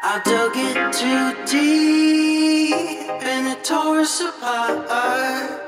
I dug it too deep and it tore us apart.